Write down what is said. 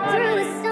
through a